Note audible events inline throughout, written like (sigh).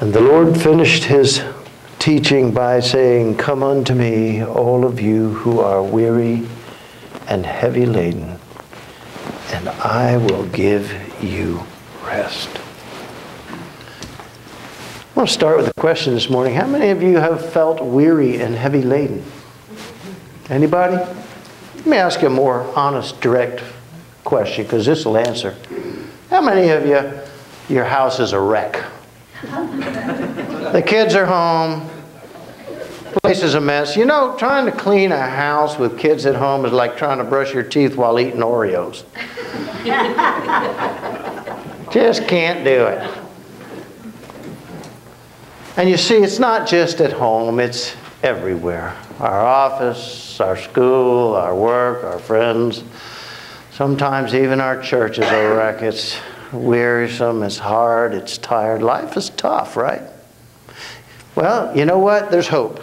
And the Lord finished his teaching by saying, Come unto me, all of you who are weary and heavy laden, and I will give you rest. I want to start with a question this morning. How many of you have felt weary and heavy laden? Anybody? Let me ask you a more honest, direct question because this will answer. How many of you, your house is a wreck? The kids are home, place is a mess. You know, trying to clean a house with kids at home is like trying to brush your teeth while eating Oreos. Just can't do it. And you see, it's not just at home, it's everywhere. Our office, our school, our work, our friends. Sometimes even our church is a wreck. It's wearisome, it's hard, it's tired. Life is tough, right? Well, you know what? There's hope.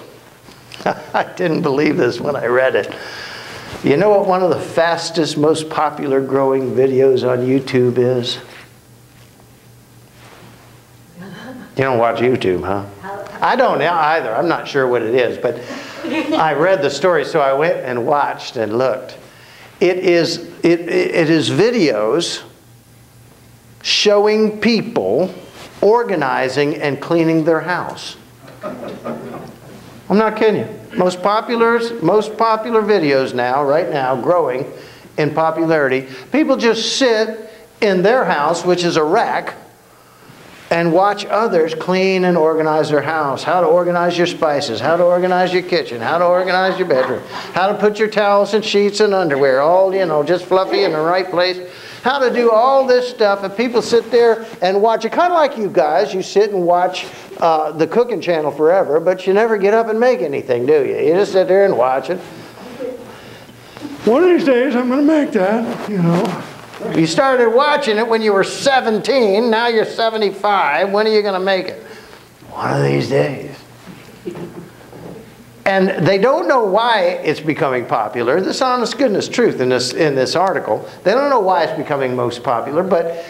(laughs) I didn't believe this when I read it. You know what one of the fastest, most popular growing videos on YouTube is? You don't watch YouTube, huh? I don't either. I'm not sure what it is, but I read the story, so I went and watched and looked. It is, it, it is videos showing people organizing and cleaning their house. I'm not kidding you. Most popular, most popular videos now, right now, growing in popularity. People just sit in their house, which is a wreck, and watch others clean and organize their house. How to organize your spices, how to organize your kitchen, how to organize your bedroom, how to put your towels and sheets and underwear, all, you know, just fluffy in the right place. How to do all this stuff, and people sit there and watch it, kind of like you guys. You sit and watch uh, the cooking channel forever, but you never get up and make anything, do you? You just sit there and watch it. One of these days, I'm going to make that, you know. You started watching it when you were 17, now you're 75. When are you going to make it? One of these days. And they don't know why it's becoming popular. This honest goodness truth in this, in this article. They don't know why it's becoming most popular, but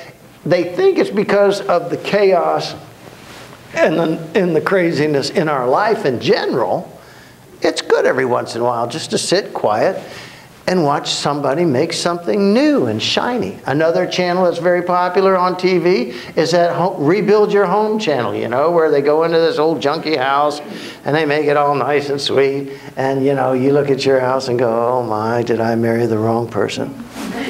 they think it's because of the chaos and the, and the craziness in our life in general. It's good every once in a while just to sit quiet and watch somebody make something new and shiny. Another channel that's very popular on TV is that home, Rebuild Your Home channel, you know, where they go into this old junky house and they make it all nice and sweet. And, you know, you look at your house and go, oh my, did I marry the wrong person? (laughs)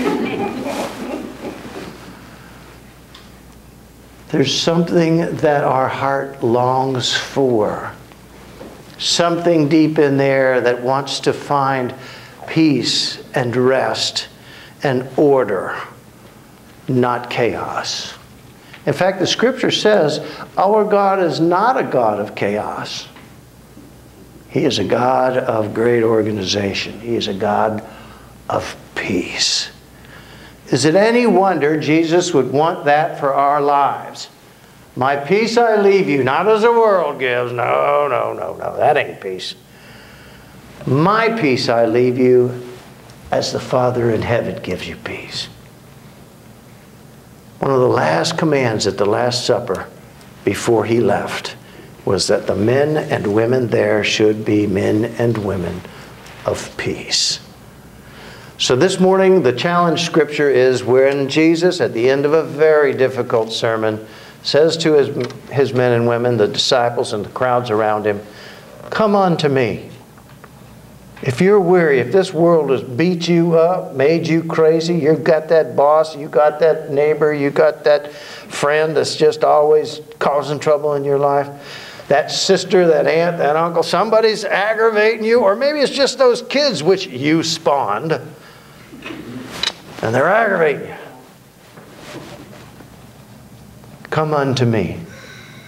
There's something that our heart longs for. Something deep in there that wants to find peace and rest and order, not chaos. In fact, the scripture says our God is not a God of chaos. He is a God of great organization. He is a God of peace. Is it any wonder Jesus would want that for our lives? My peace I leave you, not as the world gives. No, no, no, no. That ain't peace. My peace I leave you as the Father in heaven gives you peace. One of the last commands at the Last Supper before he left was that the men and women there should be men and women of peace. So this morning, the challenge scripture is when Jesus, at the end of a very difficult sermon, says to his, his men and women, the disciples and the crowds around him, Come unto me. If you're weary, if this world has beat you up, made you crazy, you've got that boss, you've got that neighbor, you've got that friend that's just always causing trouble in your life, that sister, that aunt, that uncle, somebody's aggravating you, or maybe it's just those kids which you spawned, and they're aggravating you. Come unto me,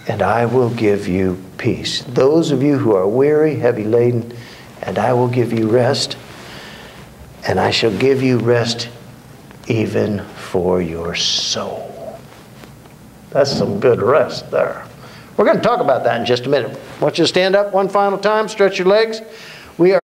and I will give you peace. Those of you who are weary, heavy laden, and I will give you rest, and I shall give you rest even for your soul. That's some good rest there. We're going to talk about that in just a minute. I want you to stand up one final time, stretch your legs. We are